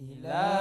إله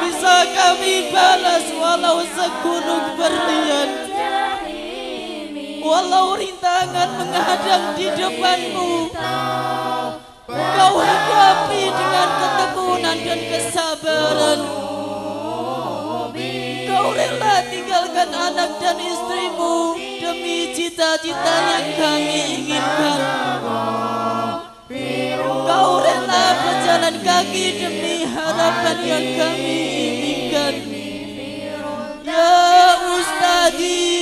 bisa kami balas walau segunung berlian. Walau rintangan menghadang di depanmu. Kau hadapi dengan ketekunan dan kesabaran. Kau rela tinggalkan anak dan istrimu Demi cita-cita yang kami inginkan. Kau rela Tetaplah berjalan kaki demi harapan yang kami inginkan. Ya Ustadi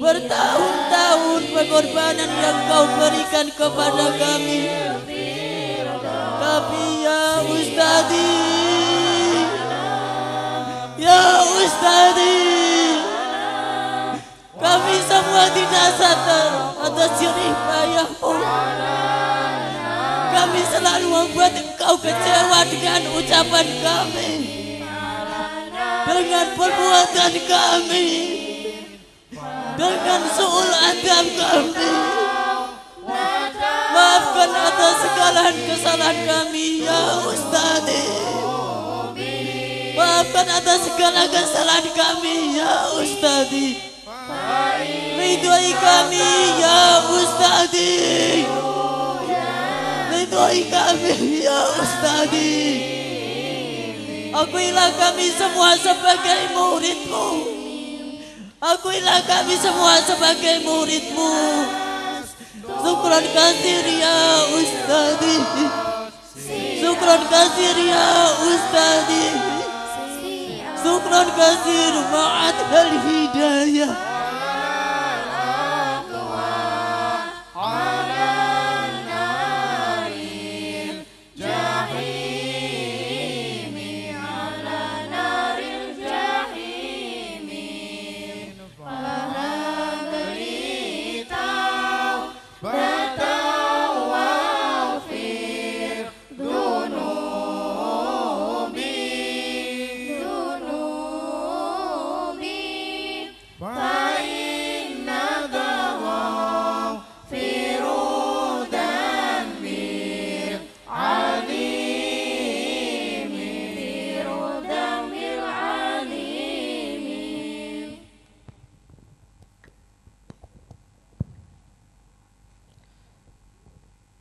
Bertahun-tahun pengorbanan yang kau berikan kepada kami. Tapi ya Ustadi Ya Ustadi Kami semua tidak sadar atas jerih payahmu. Kami selalu membuat engkau kecewa dengan ucapan kami. Dengan perbuatan kami. Dengan suul adab kami. Maafkan atas segala kesalahan kami ya Ustadi. Maafkan atas segala kesalahan kami ya Ustadi. Ridhoi kami ya Ustadi. Ridhoi kami ya Ustadi. Akuilah kami semua sebagai muridmu. Akuilah kami semua sebagai muridmu. Syukran kasir ya Ustadi. Syukran kasir ya Ustadi. Syukran kasir ma'at al-hidayah.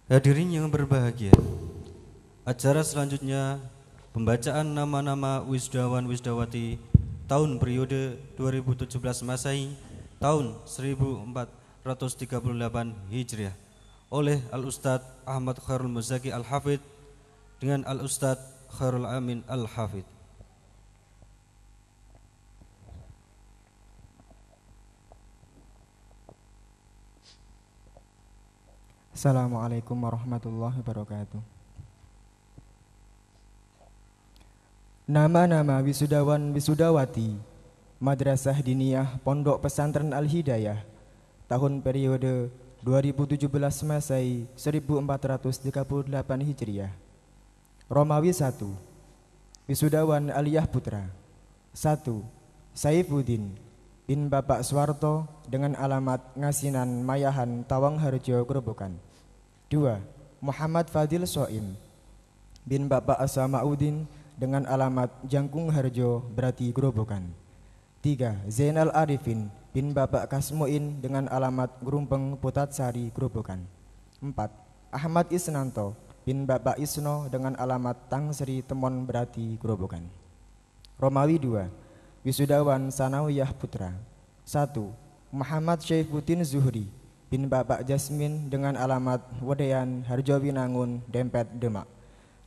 Hadirin yang berbahagia, acara selanjutnya pembacaan nama-nama wisdawan wisdawati tahun periode 2017 Masehi tahun 1438 Hijriah oleh Al Ustadz Ahmad Khairul Muzaki Al Hafid dengan Al Ustadz Khairul Amin Al Hafid. Assalamualaikum warahmatullahi wabarakatuh. Nama-nama wisudawan wisudawati Madrasah Diniyah Pondok Pesantren Al-Hidayah tahun periode 2017 Masehi 1438 Hijriah. Romawi 1. Wisudawan Aliyah Putra. 1. Saifuddin bin Bapak Suwarto dengan alamat Ngasinan Mayahan Tawang Harjo Gerobokan. 2. Muhammad Fadil Soim bin Bapak Asamaudin dengan alamat Jangkung Harjo berarti Grobokan. 3. Zainal Arifin bin Bapak Kasmuin dengan alamat Grumpeng Putatsari Grobokan. 4. Ahmad Isnanto bin Bapak Isno dengan alamat Tangsri Temon berarti Grobokan. Romawi 2. Wisudawan Sanawiyah Putra. 1. Muhammad Syaifuddin Zuhri bin Bapak Jasmin dengan alamat Wedean Harjowinangun Dempet Demak.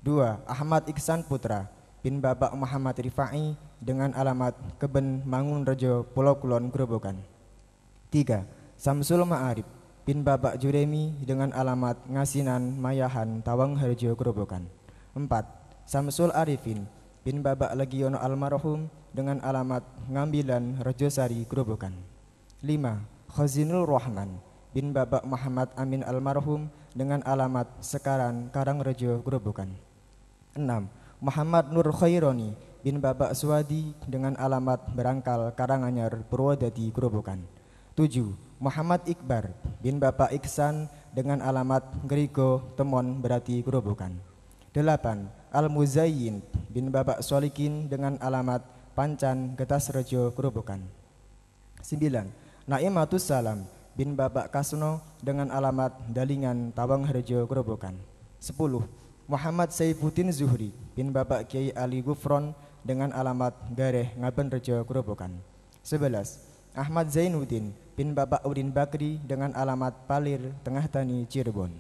2. Ahmad Iksan Putra bin Bapak Muhammad Rifai dengan alamat Keben Mangun Rejo Pulau Kulon Gerobokan. 3. Samsul Ma'arif bin Bapak Juremi dengan alamat Ngasinan Mayahan Tawang Harjo Gerobokan. 4. Samsul Arifin bin Bapak Legiono Almarhum dengan alamat Ngambilan Rejosari Gerobokan. 5. Khazinul Rahman bin Bapak Muhammad Amin almarhum dengan alamat Sekaran Karangrejo Grobokan. 6. Muhammad Nur Khaironi bin Bapak Suwadi dengan alamat Berangkal Karanganyar Purwodadi Grobokan. 7. Muhammad Iqbar bin Bapak Iksan dengan alamat Gerigo Temon berarti Grobokan. 8. Al Muzayyin bin Bapak Solikin dengan alamat Pancan Getas Rejo Grobokan. 9. Naimatus Salam bin Bapak Kasno dengan alamat Dalingan, Tawang Harjo, Grobogan. 10. Muhammad Saifuddin Zuhri bin Bapak Kiai Ali Gufron dengan alamat Gareh, Ngaben Rejo, Grobogan. 11. Ahmad Zainuddin bin Bapak Udin Bakri dengan alamat Palir, Tengah Tani, Cirebon.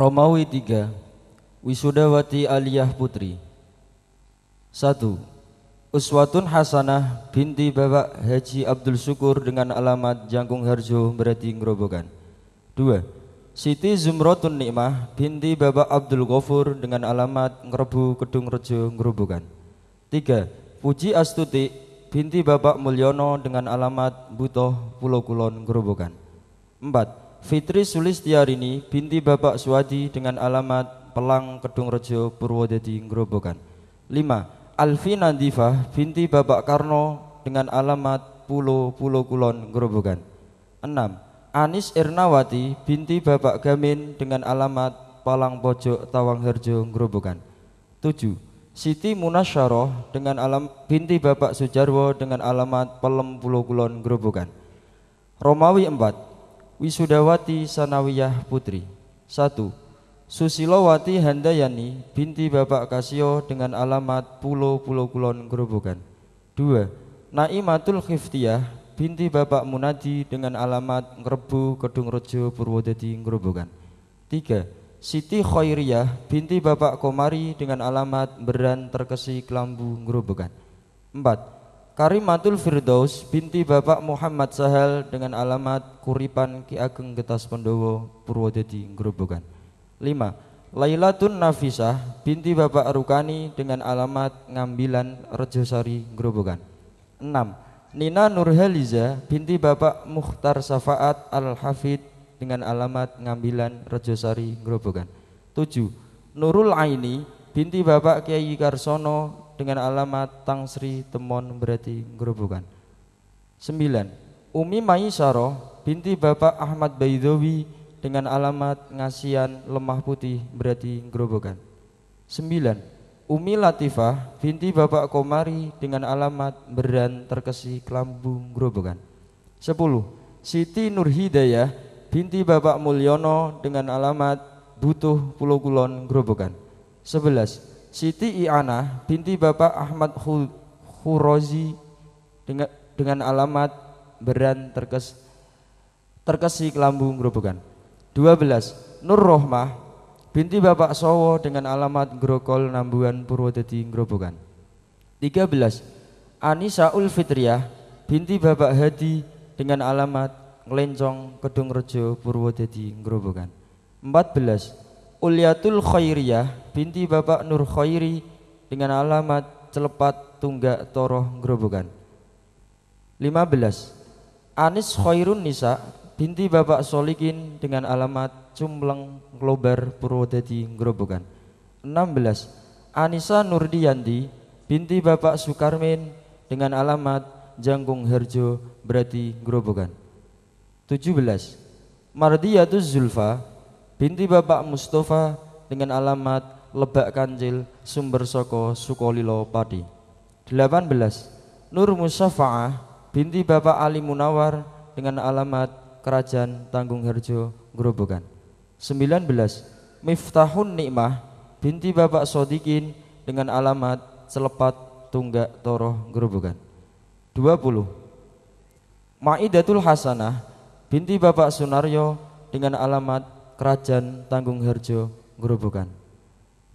Romawi 3 Wisudawati Aliyah Putri 1. Uswatun Hasanah binti Bapak Haji Abdul Syukur dengan alamat Jangkung Harjo berarti Ngerobokan 2. Siti Zumrotun Nikmah binti Bapak Abdul Ghafur dengan alamat Ngerebu Kedung Rejo Ngerobokan 3. Puji Astuti binti Bapak Mulyono dengan alamat Butoh Pulau Kulon Ngerobokan 4. Fitri Sulistiarini binti Bapak Suwadi dengan alamat Pelang Kedung Rejo Purwodadi Ngrobokan 5. Alfi Nandifah binti Bapak Karno dengan alamat Pulau Pulau Kulon Ngrobokan 6. Anis Ernawati binti Bapak Gamin dengan alamat Palang Pojok Tawang Herjo Ngrobokan 7. Siti Munasyaroh dengan alam binti Bapak Sujarwo dengan alamat Pelem Pulau Kulon Ngrobokan Romawi 4 Wisudawati Sanawiyah Putri 1. Susilowati Handayani binti Bapak Kasio dengan alamat Pulau Pulau Kulon Gerobokan 2. Naimatul Khiftiyah binti Bapak Munadi dengan alamat Ngrebu Kedung Rejo Purwodadi Gerobokan 3. Siti Khairiyah binti Bapak Komari dengan alamat Beran Terkesi Kelambu Gerobokan 4. Karimatul Firdaus binti Bapak Muhammad Sahal dengan alamat Kuripan Ki Ageng Getas Pendowo Purwodadi Grobogan 5. Lailatun Nafisah binti Bapak Rukani dengan alamat Ngambilan Rejosari Grobogan 6. Nina Nurhaliza binti Bapak Mukhtar Safaat Al-Hafid dengan alamat Ngambilan Rejosari Grobogan 7. Nurul Aini binti Bapak Kiai Karsono dengan alamat Tang Sri Temon berarti gerobokan. 9. Umi Maisaroh binti Bapak Ahmad Baidowi dengan alamat Ngasian Lemah Putih berarti gerobokan. 9. Umi Latifah binti Bapak Komari dengan alamat Beran Terkesi Kelambu gerobokan. 10. Siti Nurhidayah binti Bapak Mulyono dengan alamat Butuh Pulau Kulon gerobokan. 11. Siti Iana binti Bapak Ahmad Hurozi dengan dengan alamat Beran terkes terkesi Kelambu Grobogan. 12. Nur Rohmah binti Bapak Sowo dengan alamat Grokol Nambuan Purwodadi Grobogan. 13. Anisa Ulfitriah binti Bapak Hadi dengan alamat Ngelencong Kedung Rejo Purwodadi Grobogan. 14. Ulyatul Khairiyah binti Bapak Nur Khairi dengan alamat Celepat Tunggak Toroh Grobogan 15 Anis Khairun Nisa binti Bapak Solikin dengan alamat Cumleng Globar Purwodadi Grobogan. 16 Anissa Nurdiyanti binti Bapak Sukarmin dengan alamat Jangkung Herjo berarti Grobogan. 17 Mardiyatus Zulfa binti Bapak Mustafa dengan alamat Lebak Kancil Sumber Soko Sukolilo Padi. 18 Nur Musafa'ah binti Bapak Ali Munawar dengan alamat Kerajaan Tanggung Herjo Grobogan 19 Miftahun Nikmah binti Bapak Sodikin dengan alamat Selepat Tunggak Toroh Grobogan 20 Maidatul Hasanah binti Bapak Sunaryo dengan alamat Kerajaan Tanggung Harjo Gerobokan.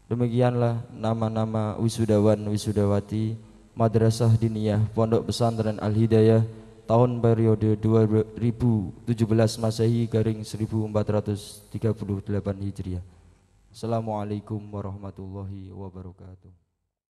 Demikianlah nama-nama wisudawan wisudawati Madrasah Diniyah Pondok Pesantren Al Hidayah tahun periode 2017 Masehi garing 1438 Hijriah. Assalamualaikum warahmatullahi wabarakatuh.